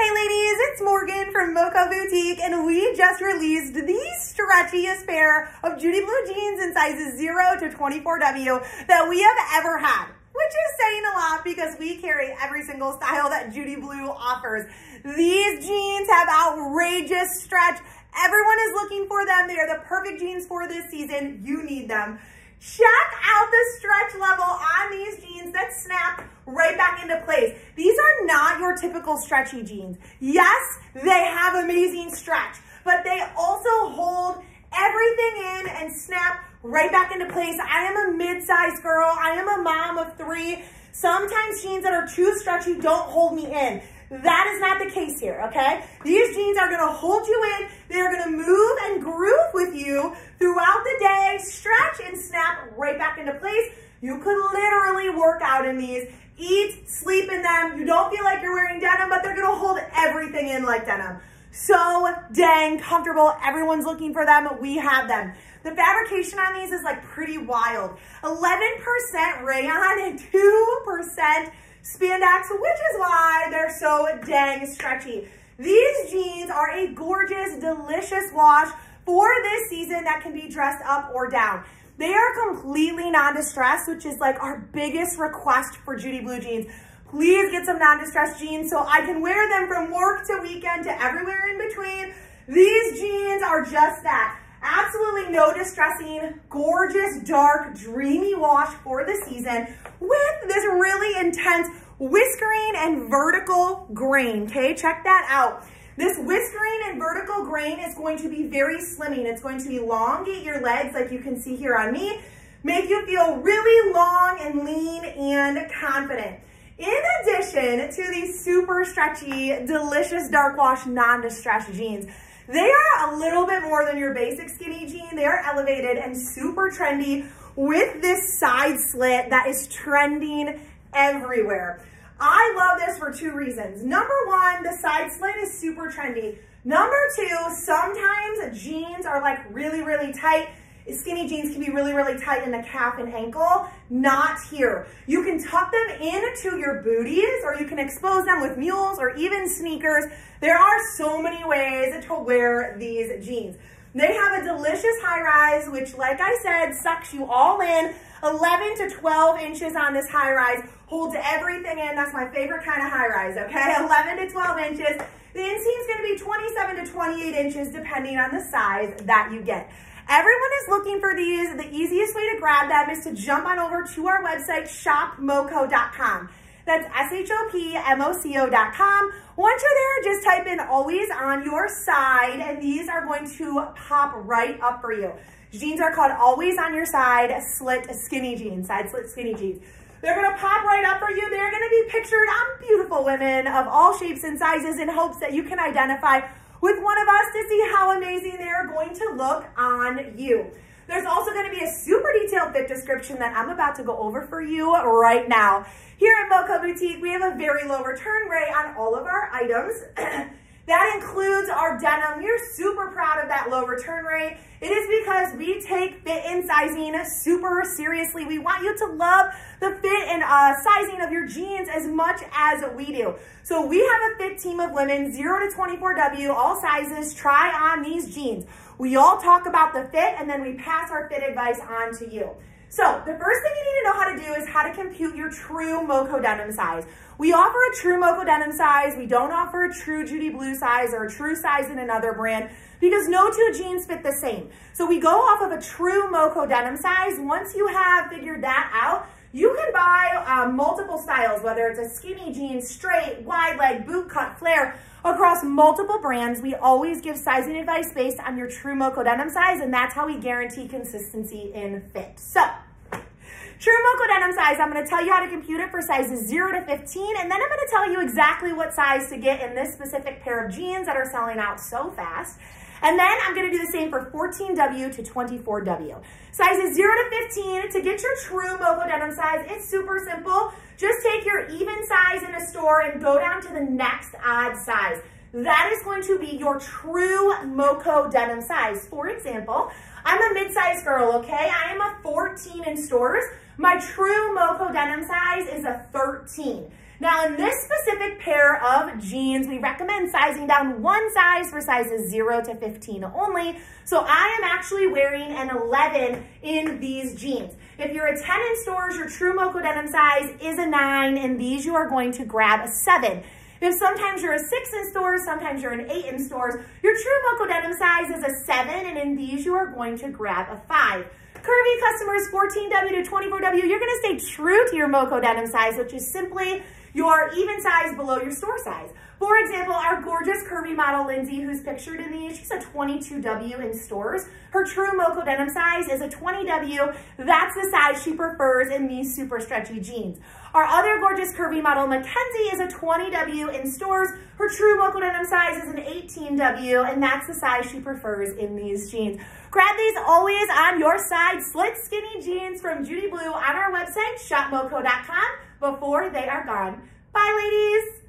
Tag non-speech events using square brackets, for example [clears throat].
Hey ladies, it's Morgan from Moco Boutique and we just released the stretchiest pair of Judy Blue jeans in sizes 0 to 24W that we have ever had. Which is saying a lot because we carry every single style that Judy Blue offers. These jeans have outrageous stretch. Everyone is looking for them. They are the perfect jeans for this season. You need them. Check out the stretch level on these jeans that snap right back into place. These are not your typical stretchy jeans. Yes, they have amazing stretch, but they also hold everything in and snap right back into place. I am a mid-sized girl. I am a mom of three. Sometimes jeans that are too stretchy don't hold me in. That is not the case here, okay? These jeans are gonna hold you in. They're gonna move and groove with you throughout the day, stretch and snap right back into place. You could literally work out in these, eat, sleep in them. You don't feel like you're wearing denim, but they're gonna hold everything in like denim. So dang comfortable. Everyone's looking for them. We have them. The fabrication on these is like pretty wild. 11% rayon and 2% spandex, which is why they're so dang stretchy. These jeans are a gorgeous, delicious wash for this season that can be dressed up or down. They are completely non-distressed, which is like our biggest request for Judy Blue jeans. Please get some non-distressed jeans so I can wear them from work to weekend to everywhere in between. These jeans are just that. Absolutely no distressing, gorgeous, dark, dreamy wash for the season with this really intense whiskering and vertical grain, okay? Check that out. This whiskering and vertical grain is going to be very slimming. It's going to elongate your legs like you can see here on me, make you feel really long and lean and confident. In addition to these super stretchy, delicious dark wash non-distressed jeans, they are a little bit more than your basic skinny jean. They are elevated and super trendy with this side slit that is trending everywhere. I love this for two reasons. Number one, the side slit is super trendy. Number two, sometimes jeans are like really, really tight skinny jeans can be really, really tight in the calf and ankle, not here. You can tuck them into your booties or you can expose them with mules or even sneakers. There are so many ways to wear these jeans. They have a delicious high rise, which like I said, sucks you all in. 11 to 12 inches on this high rise, holds everything in. That's my favorite kind of high rise, okay? [laughs] 11 to 12 inches. The inseam is gonna be 27 to 28 inches depending on the size that you get. Everyone is looking for these. The easiest way to grab them is to jump on over to our website, shopmoco.com. That's S-H-O-P-M-O-C-O.com. Once you're there, just type in always on your side, and these are going to pop right up for you. Jeans are called always on your side, slit skinny jeans, side slit skinny jeans. They're gonna pop right up for you. They're gonna be pictured on beautiful women of all shapes and sizes in hopes that you can identify with one of us to see how amazing they're going to look on you. There's also gonna be a description that I'm about to go over for you right now. Here at Moco Boutique, we have a very low return rate on all of our items. [clears throat] that includes our denim. You're super proud low return rate. It is because we take fit and sizing super seriously. We want you to love the fit and uh, sizing of your jeans as much as we do. So we have a fit team of women, 0 to 24W, all sizes, try on these jeans. We all talk about the fit and then we pass our fit advice on to you. So the first thing you need to know how to do is how to compute your true Moco denim size. We offer a true Moco denim size. We don't offer a true Judy Blue size or a true size in another brand because no two jeans fit the same. So we go off of a true Moco denim size. Once you have figured that out, you can buy uh, multiple styles, whether it's a skinny jean, straight, wide leg, boot cut, flare, across multiple brands. We always give sizing advice based on your true Moco denim size, and that's how we guarantee consistency in fit. So, True Moco denim size, I'm gonna tell you how to compute it for sizes zero to 15, and then I'm gonna tell you exactly what size to get in this specific pair of jeans that are selling out so fast. And then I'm gonna do the same for 14W to 24W. Sizes zero to 15, to get your true Moco denim size, it's super simple. Just take your even size in a store and go down to the next odd size. That is going to be your true Moco denim size. For example, I'm a mid-sized girl, okay? I am a 14 in stores. My true Moco denim size is a 13. Now in this specific pair of jeans, we recommend sizing down one size for sizes zero to 15 only. So I am actually wearing an 11 in these jeans. If you're a 10 in stores, your true Moco denim size is a nine. In these, you are going to grab a seven. If sometimes you're a six in stores, sometimes you're an eight in stores, your true Moco denim size is a seven, and in these you are going to grab a five. Curvy customers, 14W to 24W, you're gonna stay true to your Moco denim size, which is simply your even size below your store size. For example, our gorgeous curvy model, Lindsay, who's pictured in these, she's a 22W in stores. Her true Moco denim size is a 20W. That's the size she prefers in these super stretchy jeans. Our other gorgeous curvy model, Mackenzie, is a 20W in stores. Her true Moco denim size is an 18W, and that's the size she prefers in these jeans. Grab these always on your side, slit skinny jeans from Judy Blue on our website, shopmoco.com, before they are gone. Bye, ladies.